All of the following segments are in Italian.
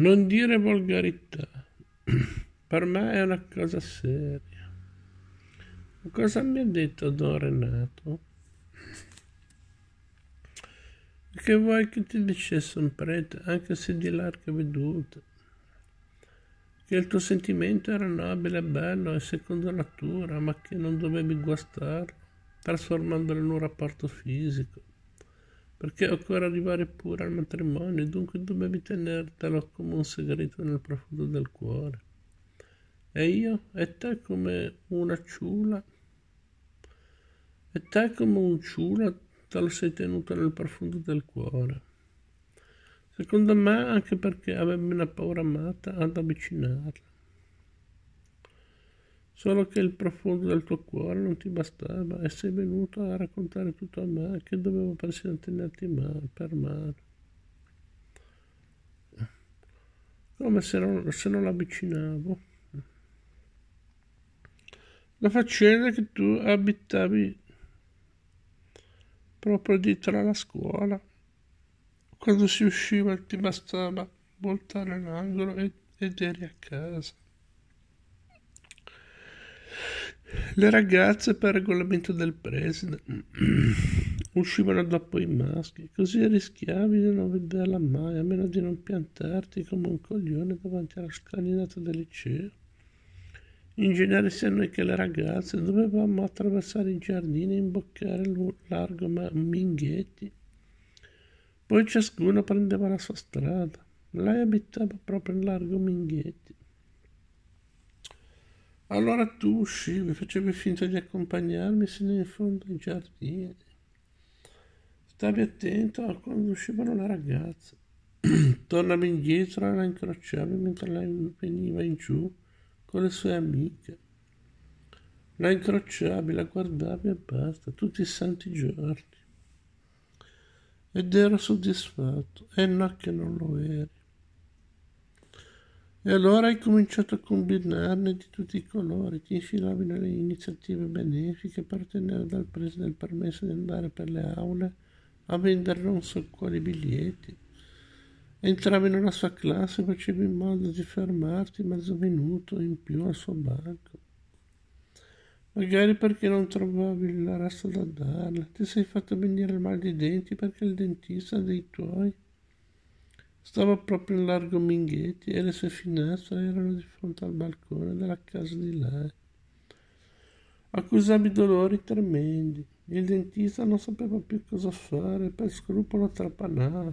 Non dire volgarità. Per me è una cosa seria. Cosa mi ha detto Don Renato? Che vuoi che ti dicesse un prete, anche se di larga veduta? Che il tuo sentimento era nobile, bello e secondo natura, ma che non dovevi guastarlo, trasformandolo in un rapporto fisico perché occorre arrivare pure al matrimonio, dunque dovevi tenertelo come un segreto nel profondo del cuore. E io? E te come una ciula? E te come un ciula te lo sei tenuto nel profondo del cuore. Secondo me anche perché avevi una paura amata ad avvicinarla. Solo che il profondo del tuo cuore non ti bastava e sei venuto a raccontare tutto a me che dovevo persino tenerti mano, per mano. Come se non, se non l'avvicinavo. La faccenda è che tu abitavi proprio dietro alla scuola. Quando si usciva ti bastava voltare l'angolo ed eri a casa. Le ragazze per regolamento del preside uscivano dopo i maschi, così rischiavi di non vederla mai, a meno di non piantarti come un coglione davanti alla scalinata del liceo. In genere sia noi che le ragazze dovevamo attraversare i giardini e imboccare il largo Minghetti. Poi ciascuno prendeva la sua strada. Lei abitava proprio in largo Minghetti. Allora tu uscivi, facevi finta di accompagnarmi sino in fondo ai giardini. Stavi attento a quando uscivano le ragazze. Tornavi indietro e la incrociavi mentre lei veniva in giù con le sue amiche. La incrociavi, la guardavi e basta, tutti i santi giorni. Ed ero soddisfatto, e no che non lo eri. E allora hai cominciato a combinarne di tutti i colori, ti infilavi nelle iniziative benefiche per ottenere dal preside il permesso di andare per le aule a vendere non so quali biglietti. Entravi nella sua classe e facevi in modo di fermarti mezzo minuto in più al suo banco. Magari perché non trovavi il resto da darle, ti sei fatto venire il mal di denti perché il dentista dei tuoi Stava proprio in largo Minghetti e le sue finestre erano di fronte al balcone della casa di lei. Accusavi dolori tremendi. Il dentista non sapeva più cosa fare, per scrupolo trapanava.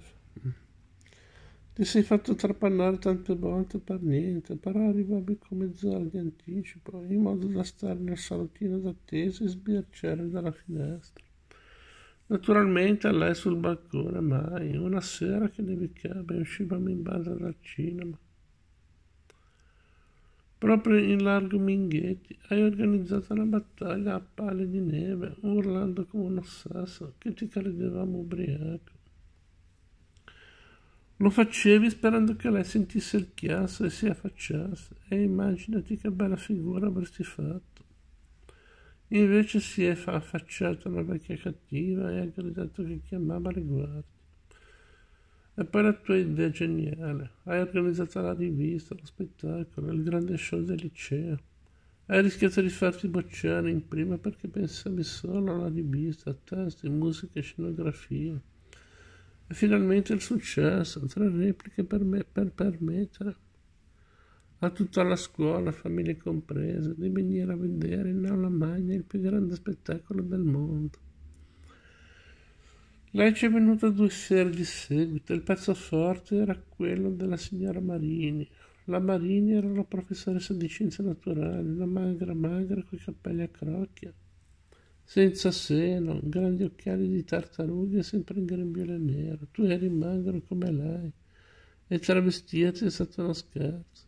Ti sei fatto trapanare tante volte per niente, però arrivavi con mezz'ora di anticipo, in modo da stare nel salottino d'attesa e sbirciare dalla finestra. Naturalmente a lei sul balcone, mai. Una sera che nevicava e uscivamo in base dal cinema. Proprio in largo Minghetti hai organizzato una battaglia a pale di neve, urlando come un ossesso che ti credevamo ubriaco. Lo facevi sperando che lei sentisse il chiasso e si affacciasse, e immaginati che bella figura avresti fatto. Invece si è affacciata una vecchia cattiva e ha gridato che chiamava le guardie. E poi la tua idea geniale. Hai organizzato la rivista, lo spettacolo, il grande show del liceo. Hai rischiato di farti bocciare in prima perché pensavi solo alla rivista, testi, musica e scenografia. E finalmente il successo, tre repliche per, me, per permettere a tutta la scuola, famiglie comprese, di venire a vedere in aula magna il più grande spettacolo del mondo. Lei ci è venuta due sere di seguito, il pezzo forte era quello della signora Marini. La Marini era la professoressa di scienze naturali, una magra magra coi capelli a crocchia, senza seno, grandi occhiali di tartarughe sempre in grembiule nero. Tu eri magro come lei e travestirti è stato uno scherzo.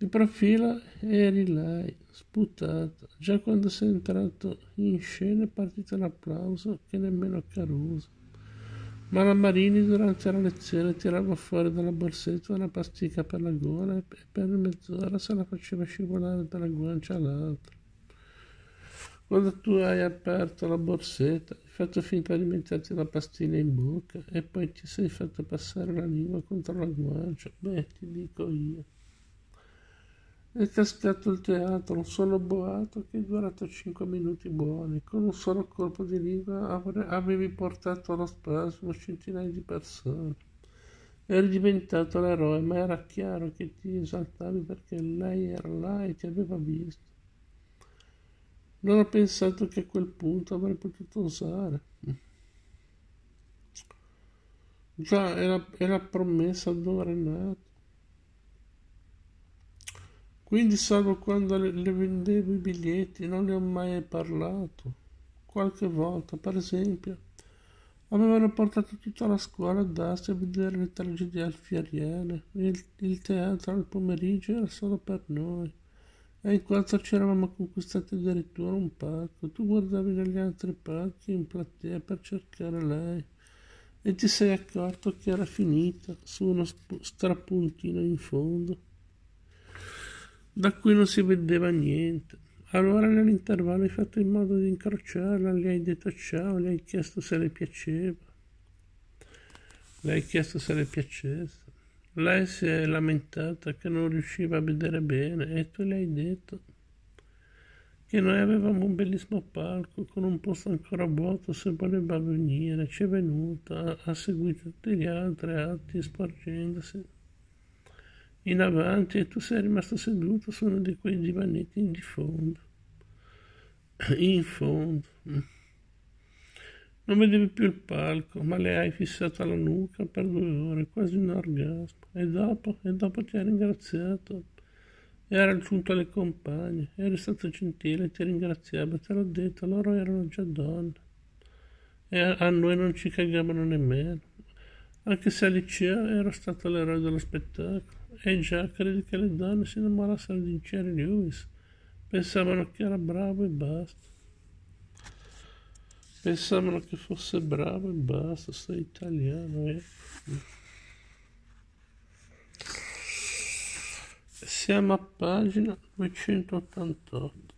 Di profilo eri lei, sputata. Già quando sei entrato in scena è partito l'applauso che nemmeno Caruso. Ma la Marini durante la lezione tirava fuori dalla borsetta una pasticca per la gola e per mezz'ora se la faceva scivolare dalla guancia all'altra. Quando tu hai aperto la borsetta, hai fatto finta di metterti la pastiglia in bocca e poi ti sei fatto passare la lingua contro la guancia, beh, ti dico io. È cascato il teatro, un solo boato che è durato cinque minuti buoni. Con un solo colpo di lingua avevi portato allo spasimo centinaia di persone. Eri diventato l'eroe, ma era chiaro che ti esaltavi perché lei era là e ti aveva visto. Non ho pensato che a quel punto avrei potuto osare. Già, era, era promessa ad un Renato. Quindi, salvo quando le, le vendevo i biglietti, non ne ho mai parlato. Qualche volta, per esempio, avevano portato tutta la scuola ad Asti a vedere le tragedie alfieriane. Il, il teatro al pomeriggio era solo per noi. E in quanto ci eravamo conquistati addirittura un palco, tu guardavi negli altri palchi in platea per cercare lei e ti sei accorto che era finita su uno strapuntino in fondo, da cui non si vedeva niente. Allora nell'intervallo hai fatto in modo di incrociarla, le hai detto ciao, le hai chiesto se le piaceva. Le hai chiesto se le piacesse. Lei si è lamentata che non riusciva a vedere bene e tu le hai detto che noi avevamo un bellissimo palco con un posto ancora vuoto se voleva venire, ci è venuta, ha seguito tutti gli altri atti sporgendosi in avanti e tu sei rimasto seduto su uno di quei divanetti in fondo. In fondo. Non vedevi più il palco, ma le hai fissato alla nuca per due ore, quasi un orgasmo. E dopo, e dopo ti ha ringraziato. Era giunto alle compagne, eri stato gentile, ti ringraziava, te l'ho detto, loro erano già donne. E a noi non ci cagavano nemmeno. Anche se a liceo ero stato l'eroe dello spettacolo. E già, credi che le donne si innamorassero di Jerry Lewis? Pensavano che era bravo e basta. Pensavano che fosse bravo e basta, sei italiano, eh. Siamo a pagina 288.